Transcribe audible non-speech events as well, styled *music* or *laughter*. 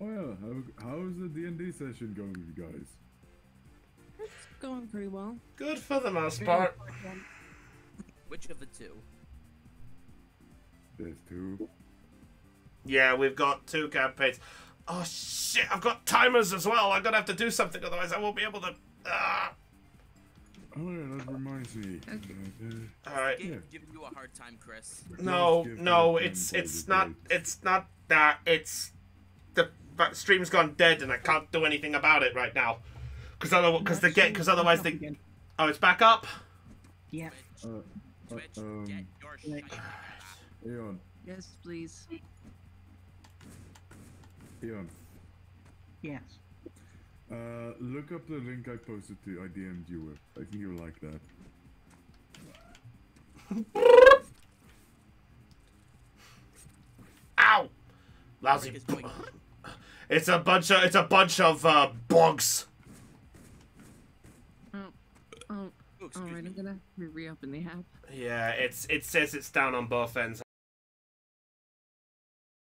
Oh yeah, how, how is the D&D session going with you guys? It's going pretty well. Good for the most part. Which of the two? There's two. Yeah, we've got two campaigns. Oh shit! I've got timers as well. I'm gonna have to do something, otherwise I won't be able to. Ah. Oh yeah, that reminds me. All right. Game giving you a hard time, Chris. No, no, it's it's not it's not that. It's the but stream's gone dead and I can't do anything about it right now. Because otherwise, because the get, because otherwise the Again. oh, it's back up. Yeah. Twitch, Uh, um, get your back. Eon, Yes, please. Eon, Yes. uh, look up the link I posted to I DM'd you with. I think you'll like that. *laughs* Ow! Lousy. *laughs* *laughs* Frick is doing- It's a bunch of it's a bunch of uh, bugs. Oh, oh, Oh, alright. me. I'm gonna re- reopen the app. Yeah, it's it says it's down on both ends.